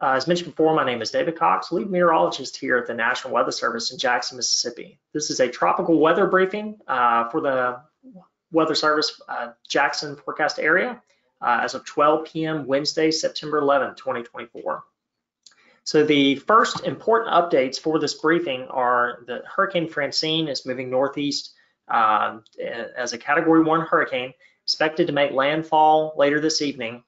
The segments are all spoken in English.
Uh, as mentioned before, my name is David Cox, lead meteorologist here at the National Weather Service in Jackson, Mississippi. This is a tropical weather briefing uh, for the Weather Service uh, Jackson forecast area uh, as of 12 p.m. Wednesday, September 11, 2024. So the first important updates for this briefing are that Hurricane Francine is moving northeast uh, as a Category 1 hurricane, expected to make landfall later this evening.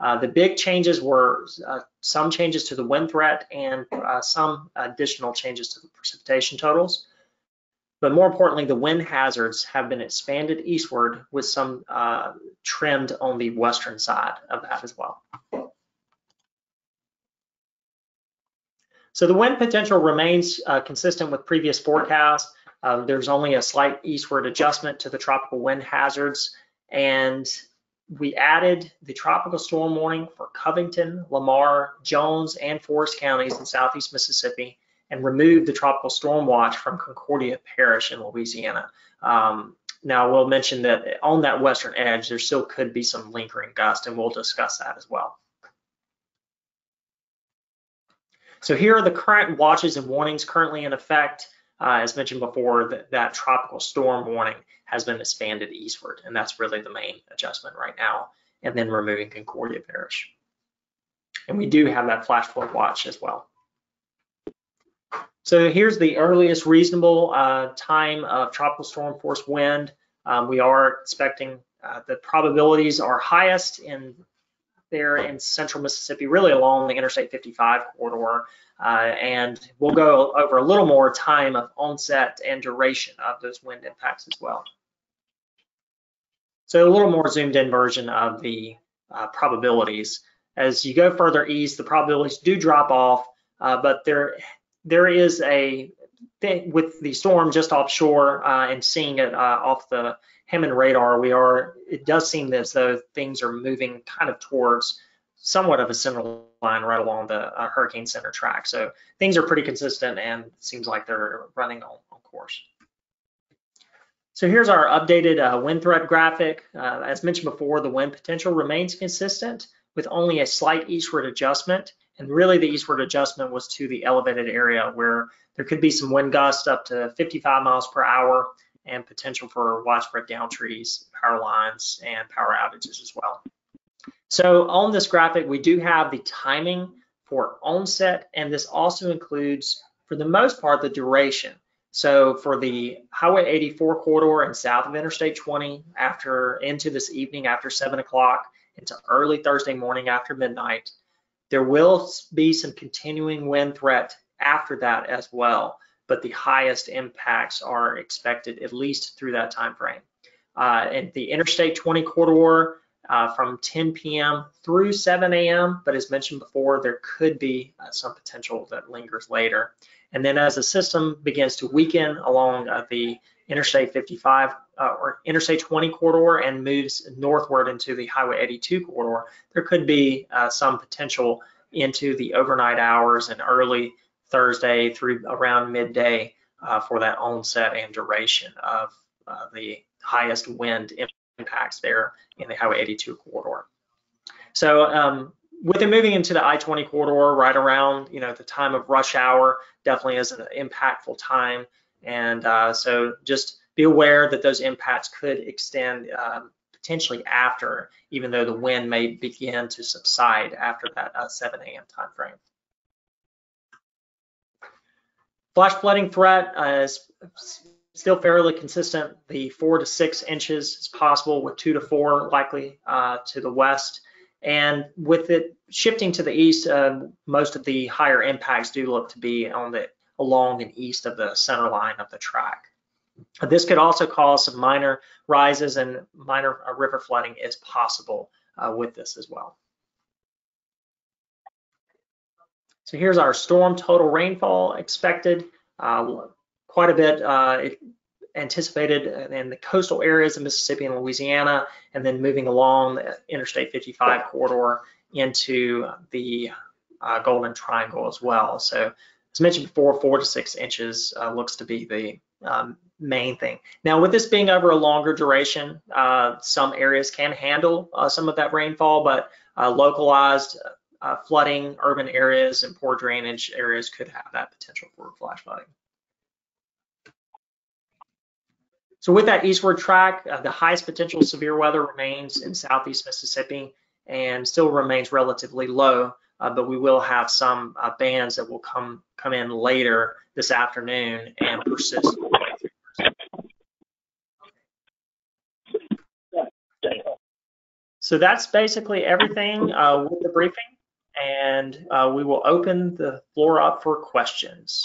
Uh, the big changes were uh, some changes to the wind threat and uh, some additional changes to the precipitation totals. But more importantly, the wind hazards have been expanded eastward with some uh, trimmed on the western side of that as well. So the wind potential remains uh, consistent with previous forecasts. There's only a slight eastward adjustment to the tropical wind hazards, and we added the tropical storm warning for Covington, Lamar, Jones, and Forrest counties in southeast Mississippi, and removed the tropical storm watch from Concordia Parish in Louisiana. Um, now, we'll mention that on that western edge, there still could be some lingering gust, and we'll discuss that as well. So here are the current watches and warnings currently in effect. Uh, as mentioned before, that, that tropical storm warning has been expanded eastward, and that's really the main adjustment right now, and then removing Concordia Parish. And we do have that flash flood watch as well. So here's the earliest reasonable uh, time of tropical storm force wind. Um, we are expecting uh, the probabilities are highest in there in central Mississippi, really along the Interstate 55 corridor. Uh, and we'll go over a little more time of onset and duration of those wind impacts as well. So a little more zoomed in version of the uh, probabilities. As you go further east, the probabilities do drop off, uh, but there there is a with the storm just offshore uh, and seeing it uh, off the Hammond radar, we are, it does seem as though things are moving kind of towards somewhat of a center line right along the uh, hurricane center track. So things are pretty consistent and it seems like they're running on, on course. So here's our updated uh, wind threat graphic. Uh, as mentioned before, the wind potential remains consistent with only a slight eastward adjustment. And really the eastward adjustment was to the elevated area where there could be some wind gusts up to 55 miles per hour and potential for widespread down trees, power lines, and power outages as well. So on this graphic, we do have the timing for onset, and this also includes, for the most part, the duration. So for the Highway 84 corridor and south of Interstate 20, after into this evening after 7 o'clock into early Thursday morning after midnight, there will be some continuing wind threat after that as well but the highest impacts are expected at least through that time frame. Uh, and the Interstate 20 corridor uh, from 10 p.m. through 7 a.m., but as mentioned before, there could be uh, some potential that lingers later. And then as the system begins to weaken along uh, the Interstate 55 uh, or Interstate 20 corridor and moves northward into the Highway 82 corridor, there could be uh, some potential into the overnight hours and early Thursday through around midday uh, for that onset and duration of uh, the highest wind impacts there in the Highway 82 corridor. So um, with it moving into the I-20 corridor right around you know the time of rush hour definitely is an impactful time and uh, so just be aware that those impacts could extend um, potentially after even though the wind may begin to subside after that uh, 7 a.m. time frame. Flash flooding threat uh, is still fairly consistent. The four to six inches is possible with two to four likely uh, to the west. And with it shifting to the east, uh, most of the higher impacts do look to be on the along and east of the center line of the track. This could also cause some minor rises and minor uh, river flooding is possible uh, with this as well. So here's our storm total rainfall expected. Uh, quite a bit uh, anticipated in the coastal areas of Mississippi and Louisiana, and then moving along the Interstate 55 corridor into the uh, Golden Triangle as well. So as mentioned before, four to six inches uh, looks to be the um, main thing. Now, with this being over a longer duration, uh, some areas can handle uh, some of that rainfall, but uh, localized uh, flooding urban areas and poor drainage areas could have that potential for flash flooding. So with that eastward track, uh, the highest potential severe weather remains in southeast Mississippi and still remains relatively low, uh, but we will have some uh, bands that will come come in later this afternoon and persist. So that's basically everything uh, with the briefing, and uh, we will open the floor up for questions.